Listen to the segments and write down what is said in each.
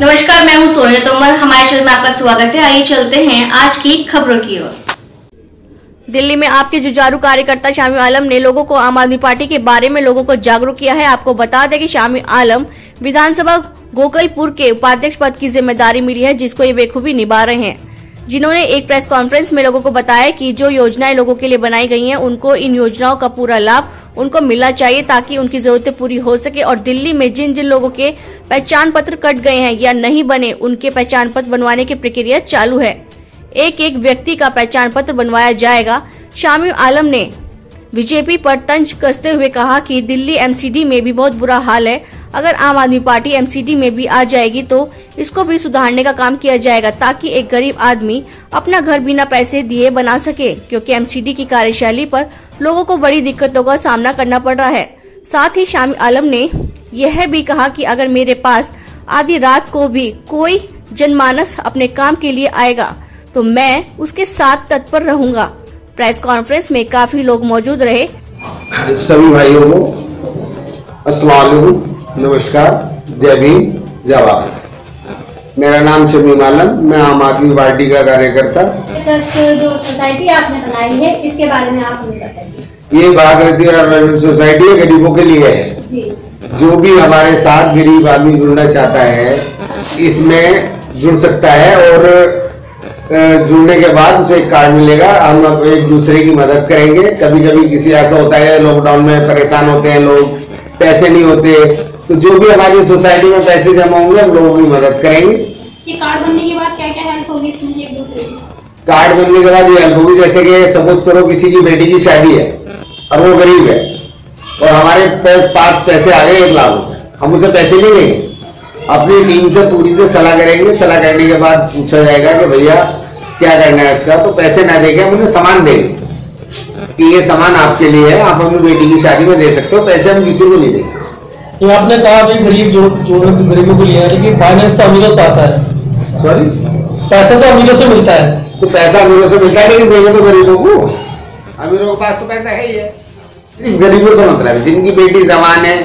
नमस्कार, मैं हूँ सोनिया तोमर। हमारे चैनल में आपका स्वागत है। आइए चलते हैं आज की खबरों की ओर। दिल्ली में आपके जुजारू कार्यकर्ता शामी आलम ने लोगों को आम आदमी पार्टी के बारे में लोगों को जागरूक किया है। आपको बता दें कि शामी आलम विधानसभा गोकलपुर के उपाध्यक्ष पद की ज़िम्मेदारी मिली है, जिसको ये बेखूबी निभा रहे हैं। जिन्होंने एक प्रेस कॉन्फ्रेंस में लोगों को बताया कि जो योजनाएँ लोगों के लिए बनाई गई हैं, उनको इन योजनाओं का पूरा लाभ उनको मिलना चाहिए ताकि उनकी जरूरतें पूरी हो सके और दिल्ली में जिन जिन लोगों के पहचान पत्र कट गए हैं या नहीं बने, उनके पहचान पत्र बनवाने की प्रक्रिया चालू है। एक एक व्यक्ति का पहचान पत्र बनवाया जाएगा। शामी आलम ने बीजेपी पर तंज कसते हुए कहा कि दिल्ली एमसीडी में भी बहुत बुरा हाल है। अगर आम आदमी पार्टी एमसीडी में भी आ जाएगी तो इसको भी सुधारने का काम किया जाएगा ताकि एक गरीब आदमी अपना घर बिना पैसे दिए बना सके, क्योंकि एमसीडी की कार्यशैली पर लोगों को बड़ी दिक्कतों का सामना करना पड़ रहा है। साथ ही शामी आलम ने यह भी कहा कि अगर मेरे पास आधी रात को भी कोई जनमानस अपने काम के लिए आएगा तो मैं उसके साथ तत्पर रहूँगा। प्रेस कॉन्फ्रेंस में काफ़ी लोग मौजूद रहे। सभी भाइयों को अस्सलाम वालेकुम नमस्कार जय भीम जय भारत। मेरा नाम शमीम आलम मैं आम आदमी पार्टी का कार्यकर्ता। जो सोसाइटी आपने बनाई है इसके बारे में आप बताइए ये भागरथी और सोसाइटी गरीबों के लिए है। जी। जो भी हमारे साथ गरीब आदमी जुड़ना चाहता है इसमें जुड़ सकता है और जुड़ने के बाद उसे एक कार्ड मिलेगा। हम अब एक दूसरे की मदद करेंगे। कभी कभी किसी ऐसा होता है लॉकडाउन में परेशान होते हैं लोग पैसे नहीं होते। तो जो भी हमारी सोसाइटी में पैसे जमा होंगे हम लोगों की मदद करेंगे। ये कार्ड बनने के बाद क्या क्या हेल्प होगी कार्ड बनने के बाद ये हेल्प होगी जैसे कि सपोज़ करो किसी की बेटी की शादी है और वो गरीब है और हमारे पास पैसे आ गए एक लाख हम उसे पैसे नहीं देंगे। अपनी टीम से पूरी से सलाह करेंगे। सलाह करने के बाद पूछा जाएगा कि भैया क्या करना है इसका? तो पैसे ना देके हम उन्हें सामान देंगे कि ये सामान आपके लिए है आप अपनी बेटी की शादी में दे सकते हो पैसे हम किसी को नहीं देंगे। ये आपने कहा भी गरीब जो गरीबों के लिए है लेकिन फाइनेंस तो अमीरों से आता है। सॉरी पैसा तो अमीरों से मिलता है। तो पैसा अमीरों से मिलता है लेकिन देंगे तो गरीबों को। अमीरों के पास तो पैसा है ही है। सिर्फ़ गरीबों से मतलब है जिनकी बेटी जवान है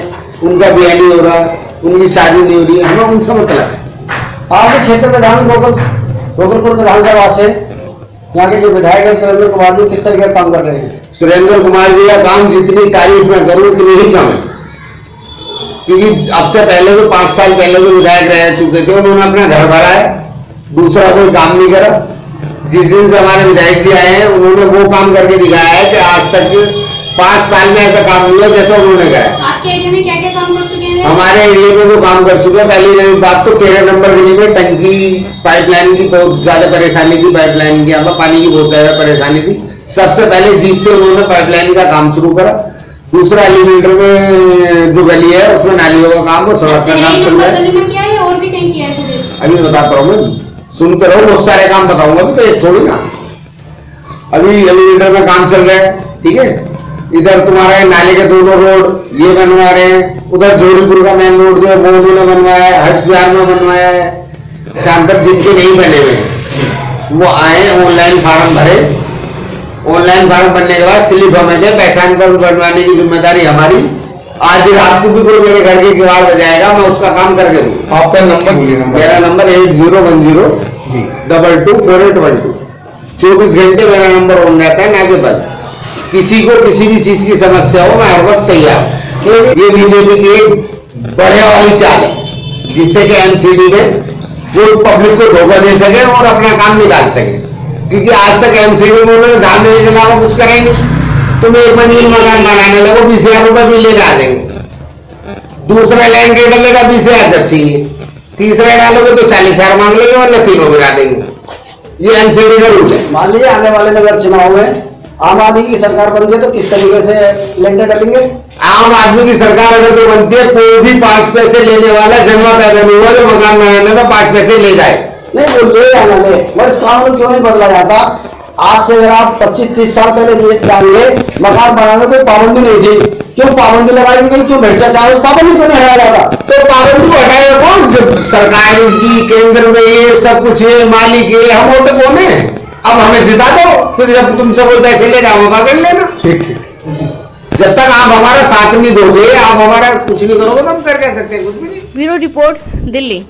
उनका ब्याह नहीं हो रहा उनकी शादी नहीं हो रही हमें उनसे मतलब है आपके क्षेत्र प्रधान गोकुल गोकुलपुर विधानसभा से यहाँ के जो विधायक है सुरेंद्र कुमार जी किस तरह का काम कर रहे हैं? सुरेंद्र कुमार जी का काम जितनी तारीफ़ मैं करूँ उतनी ही कम है। क्योंकि अब से पहले तो पाँच साल पहले तो विधायक रह चुके थे उन्होंने अपना घर भरा है। दूसरा कोई काम नहीं करा। जिस दिन से हमारे विधायक जी आए हैं उन्होंने वो काम करके दिखाया है कि आज तक पाँच साल में ऐसा काम नहीं हुआ जैसा उन्होंने करा आपके एरिया में क्या क्या काम कर चुके हैं? हमारे एरिया में तो काम कर चुके हैं। पहली जब बात तो तेरह नंबर गली में टंकी पाइपलाइन की बहुत ज़्यादा परेशानी थी पाइपलाइन की हमें पानी की बहुत ज़्यादा परेशानी थी। सबसे पहले जीतते उन्होंने पाइपलाइन का काम शुरू करा। दूसरा एलिवेटर में जो गली है उसमें नालियों का काम और सड़क का काम चल रहा है। अभी बताता हूँ मैं। सुनते रहो बहुत सारे काम बताऊँगा अभी तो एक थोड़ी ना। अभी एलिवेटर में काम चल रहा है ठीक है? इधर तुम्हारा नाले के दोनों रोड ये बनवा रहे हैं। उधर जोड़ीपुर का मेन रोड जो है वो उन्होंने बनवाया है हर्ष विहार में बनवाया है। शाम तक जिनके नहीं बने हुए वो आए ऑनलाइन फार्म भरे। ऑनलाइन फार्म बनने के बाद स्लिप हमें दे पहचान पत्र बनवाने की ज़िम्मेदारी हमारी। आज रात को भी कोई मेरे घर के किवाड़ बजाएगा मैं उसका काम करके दू। आपका नंबर मेरा number eight zero one zero double two four eight one two. चौबीस घंटे मेरा नंबर ऑन रहता है ना के बंद। किसी को किसी भी चीज़ की समस्या हो मैं हर वक्त तैयार हूँ। ये बीजेपी की बढ़िया वाली चाल है, जिससे कि एमसीडी में वो पब्लिक को धोखा दे सके और अपना काम निकाल सके। क्योंकि आज तक एमसीडी में उन्होंने धान देने के अलावा कुछ करेंगे तुम एक मंजिल मकान बनाने लगो, बीस हज़ार रुपये भी लेकर आ देंगे दूसरा लैंड रेट लेगा बीस हज़ार जब चाहिए। तीसरा डालोगे तो चालीस हज़ार मांग लेंगे, वरना तीनों गिरा देंगे। ये एमसीडी का रूल है। मान लीजिए आने वाले नगर चुनाव में आम आदमी की सरकार बन गई तो किस तरीके से लेंटर डलेंगे आम आदमी की सरकार अगर तो बनती है कोई भी पाँच पैसे लेने वाला जन्मा पैदा नहीं हुआ जो मकान बनाने में पाँच पैसे ले जाए। नहीं वो ले या ना ले मगर इस कानून क्यों नहीं बदला जाता? आज से अगर आप 25-30 साल पहले ये जानिए मकान बनाने कोई पाबंदी नहीं थी। क्यों पाबंदी लगाई गई? क्यों भ्रष्टाचार उस पाबंदी क्यों नहीं हटाया जाता? तो पाबंदी को हटाया कौन? जब सरकार की केंद्र में ये सब कुछ है मालिक है हम वो तो कौन है? अब हमें जिता दो फिर जब तुमसे कोई पैसे ले जाओ पकड़ लेना। ठीक ठीक। जब तक आप हमारा साथ नहीं दोगे आप हमारा कुछ नहीं करोगे तो हम कर कह सकते हैं कुछ भी नहीं। Bureau report Delhi.